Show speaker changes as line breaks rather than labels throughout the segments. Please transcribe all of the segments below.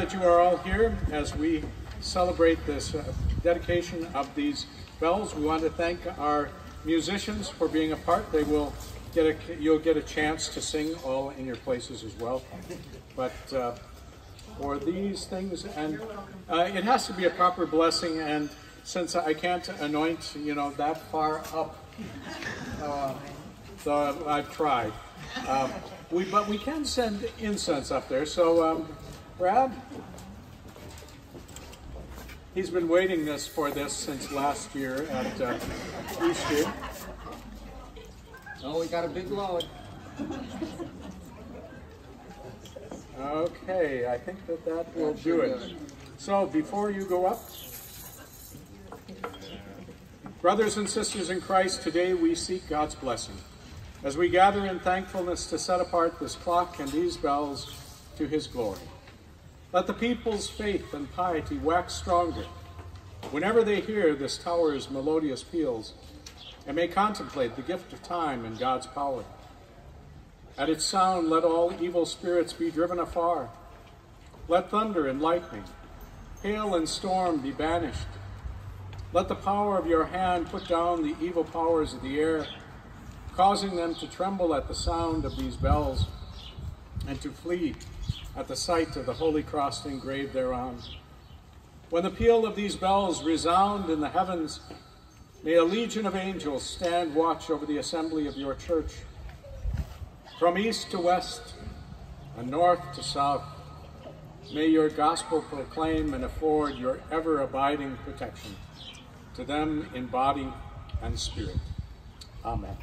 that you are all here as we celebrate this uh, dedication of these bells. We want to thank our musicians for being a part. They will get a, you'll get a chance to sing all in your places as well. But uh, for these things, and uh, it has to be a proper blessing. And since I can't anoint, you know, that far up, uh, so I've tried. Um, we, but we can send incense up there. So, um, Brad, he's been waiting this for this since last year at uh, Easter.
Oh, we got a big load.
Okay, I think that that will do it. So before you go up, brothers and sisters in Christ, today we seek God's blessing as we gather in thankfulness to set apart this clock and these bells to his glory. Let the people's faith and piety wax stronger whenever they hear this tower's melodious peals and may contemplate the gift of time and God's power. At its sound, let all evil spirits be driven afar. Let thunder and lightning, hail and storm be banished. Let the power of your hand put down the evil powers of the air causing them to tremble at the sound of these bells and to flee at the sight of the holy cross engraved thereon. When the peal of these bells resound in the heavens, may a legion of angels stand watch over the assembly of your church. From east to west and north to south, may your gospel proclaim and afford your ever-abiding protection to them in body and spirit. Amen.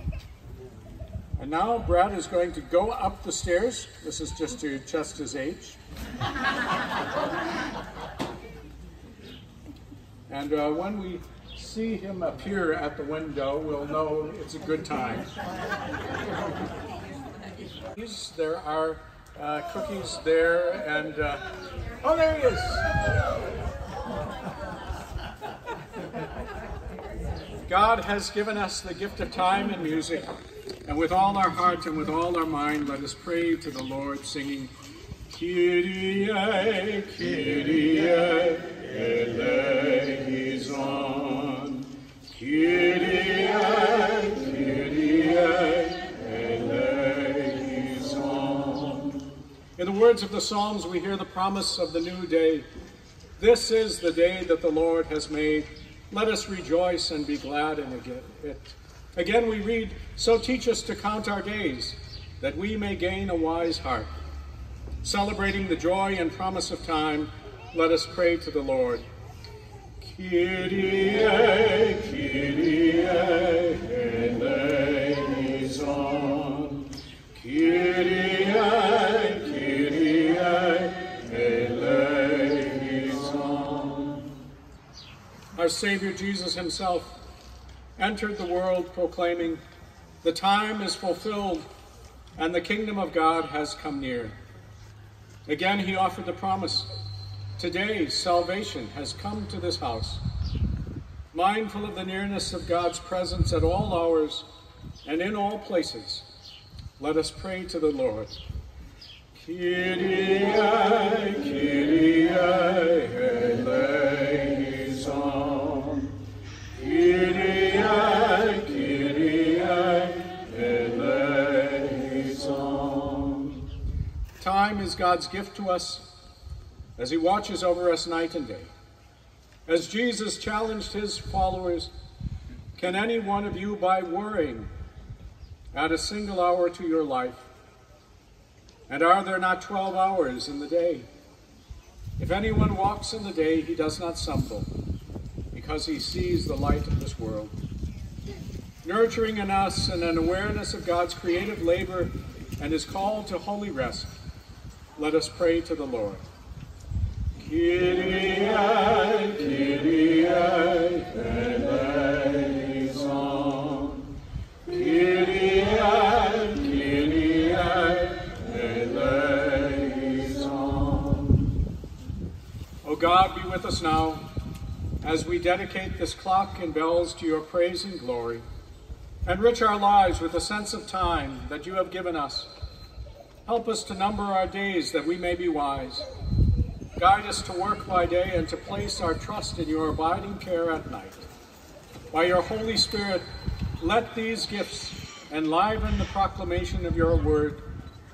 And now Brad is going to go up the stairs. This is just to test his age. and uh, when we see him appear at the window, we'll know it's a good time. there are uh, cookies there, and uh, oh, there he is. God has given us the gift of time and music. And with all our heart and with all our mind, let us pray to the Lord, singing, Kyrie, Kyrie, eleison. Kyrie, Kyrie, eleison. In the words of the Psalms, we hear the promise of the new day. This is the day that the Lord has made. Let us rejoice and be glad in it. Again, we read, So teach us to count our days, that we may gain a wise heart. Celebrating the joy and promise of time, let us pray to the Lord. Kyrie, Kyrie, eleison. Kyrie, Kyrie, eleison. Our Savior Jesus himself entered the world proclaiming, The time is fulfilled and the kingdom of God has come near. Again, he offered the promise, Today salvation has come to this house. Mindful of the nearness of God's presence at all hours and in all places, let us pray to the Lord. Kyrie, Kyrie, Time is God's gift to us as he watches over us night and day. As Jesus challenged his followers, can any one of you, by worrying, add a single hour to your life? And are there not 12 hours in the day? If anyone walks in the day, he does not stumble, because he sees the light of this world. Nurturing in us and an awareness of God's creative labor and his call to holy rest, let us pray to the Lord. Kyrie, Kyrie. O God, be with us now as we dedicate this clock and bells to your praise and glory. Enrich our lives with a sense of time that you have given us. Help us to number our days that we may be wise. Guide us to work by day and to place our trust in your abiding care at night. By your Holy Spirit, let these gifts enliven the proclamation of your word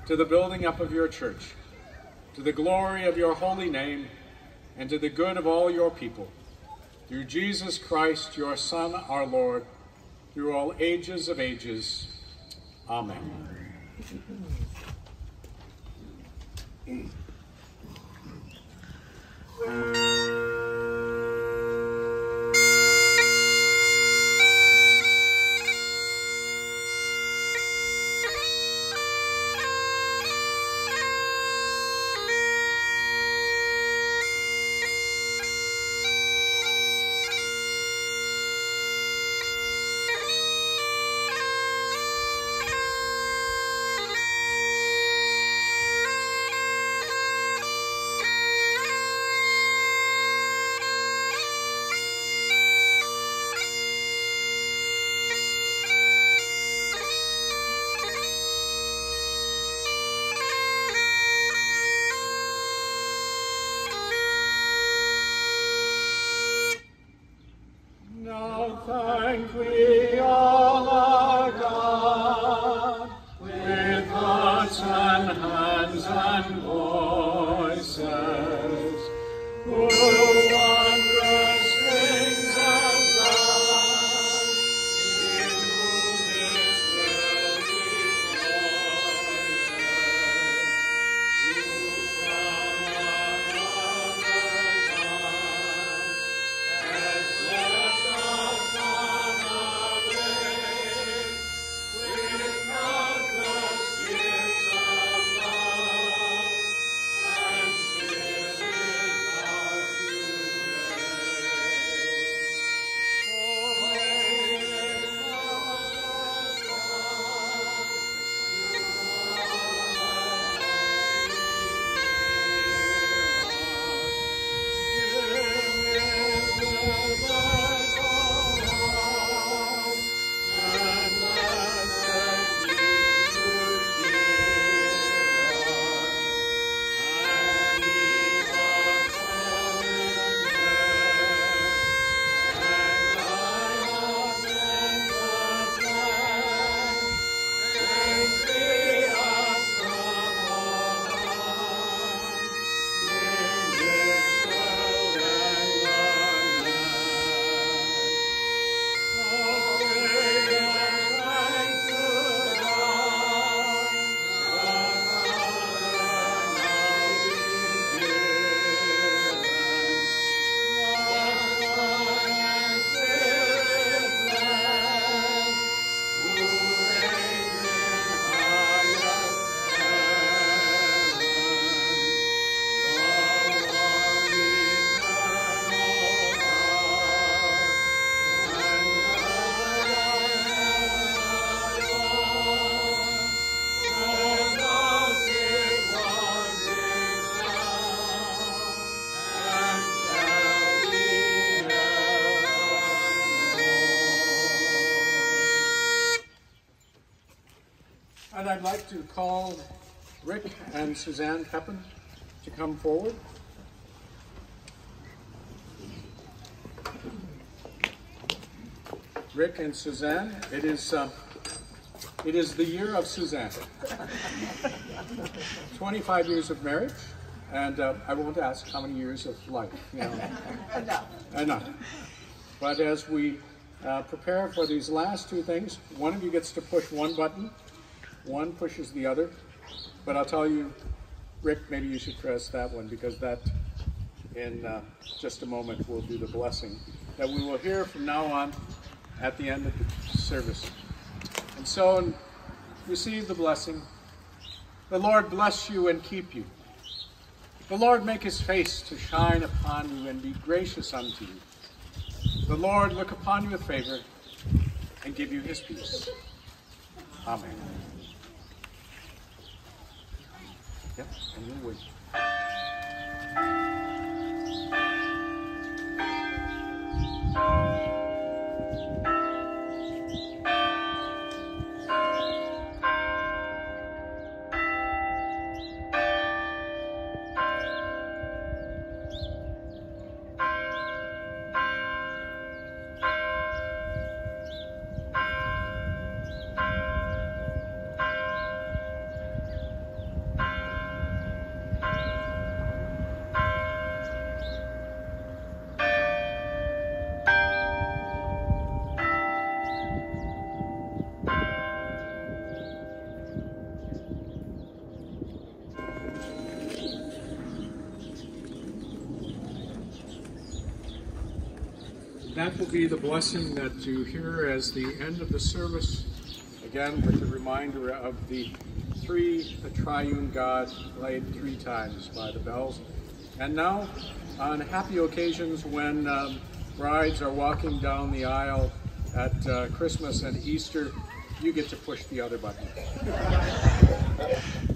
to the building up of your church, to the glory of your holy name, and to the good of all your people. Through Jesus Christ, your Son, our Lord, through all ages of ages. Amen. Thank you. I'd like to call Rick and Suzanne Pepin to come forward. Rick and Suzanne, it is uh, it is the year of Suzanne. 25 years of marriage, and uh, I won't ask how many years of life. You know. Enough. Enough. But as we uh, prepare for these last two things, one of you gets to push one button, one pushes the other, but I'll tell you, Rick, maybe you should press that one because that, in uh, just a moment, will do the blessing that we will hear from now on at the end of the service. And so, receive the blessing. The Lord bless you and keep you. The Lord make his face to shine upon you and be gracious unto you. The Lord look upon you with favor and give you his peace. Amen. chết anh Nguyễn Quỳnh That will be the blessing that you hear as the end of the service, again with the reminder of the three, the triune God played three times by the bells. And now, on happy occasions when um, brides are walking down the aisle at uh, Christmas and Easter, you get to push the other button.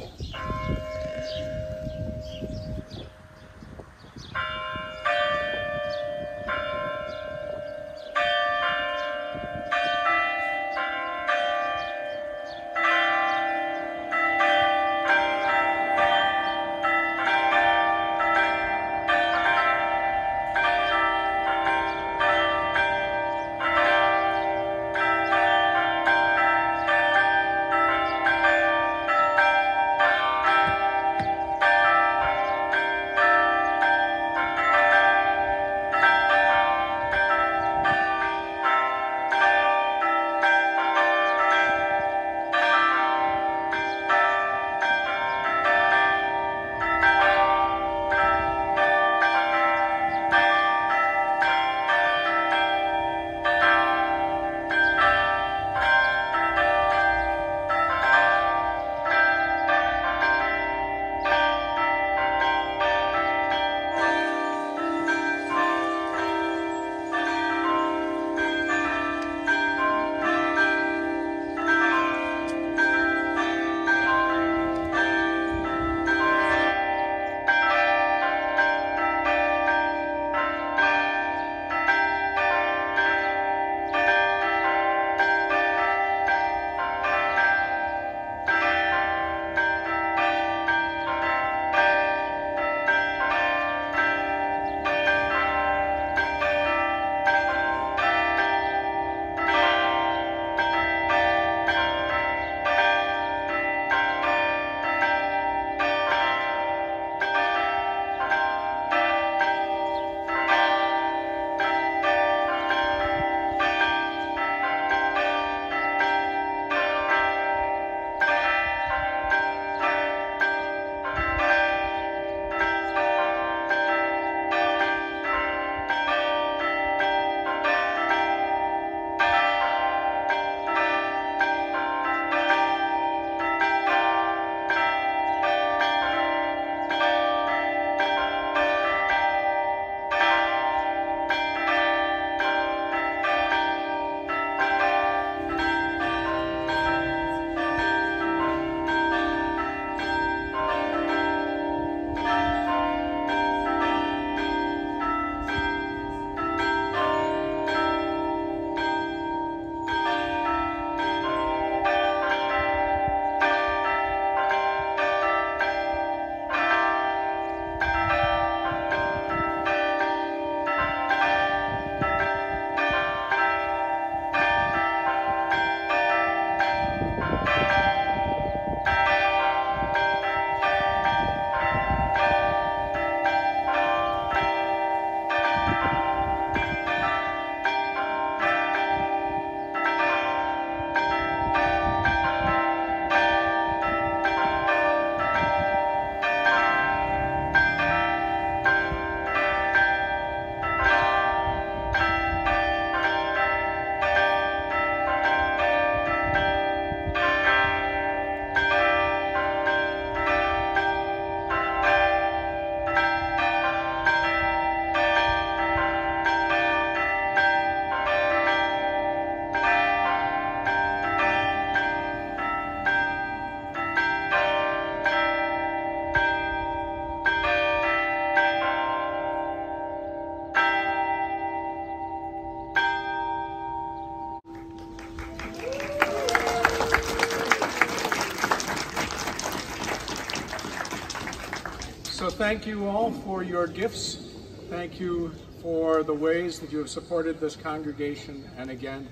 thank you all for your gifts. Thank you for the ways that you have supported this congregation. And again,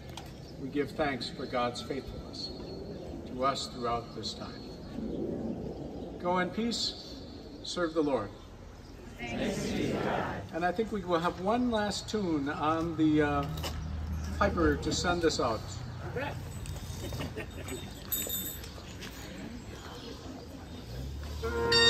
we give thanks for God's faithfulness to us throughout this time. Go in peace. Serve the Lord. And I think we will have one last tune on the uh, piper to send us out.